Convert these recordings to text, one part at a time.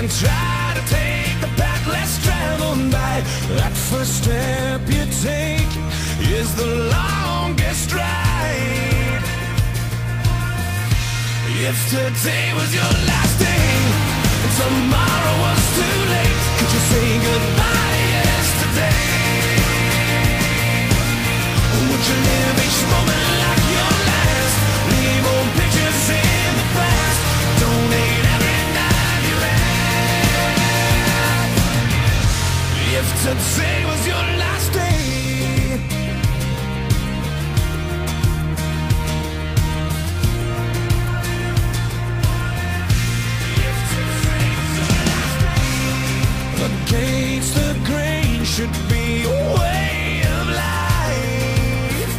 And try to take the path less traveled by. That first step you take is the longest ride. If today was your last day, and tomorrow was too late, could you say goodbye yesterday? Would you live each moment? Today was your last day. Against the grain should be a way of life.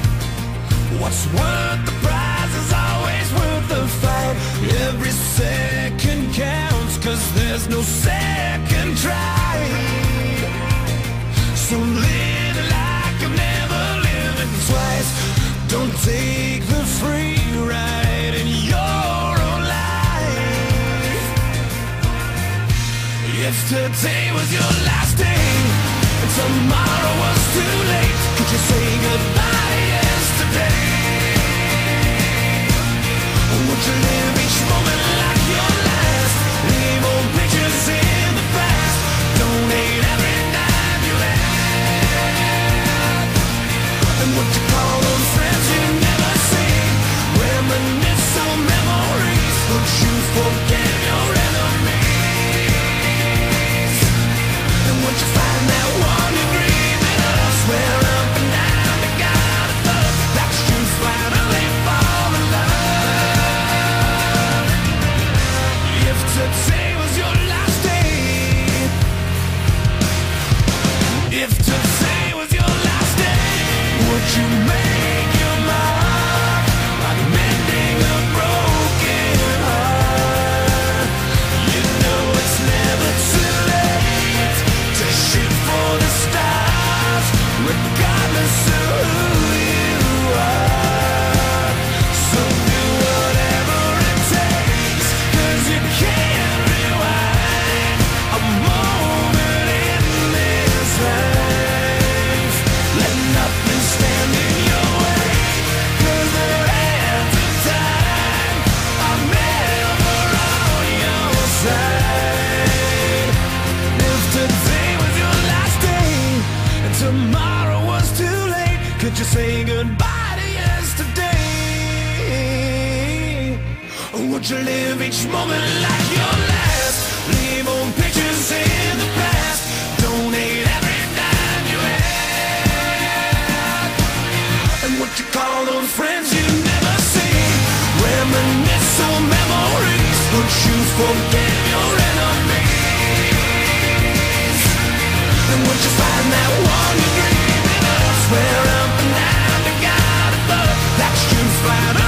What's worth the prize is always worth the fight. Every second counts, cause there's no second try. Don't take the free ride in your own life. Was your last day and tomorrow was too late, could you say goodbye Don't you live each moment like your last? Leave on pictures in the past. Donate every dime you have. And what you call on friends you never see. Reminisce on memories Would you forget your enemies. And what you find that one you're dreaming of Swear up and down to God above That's you find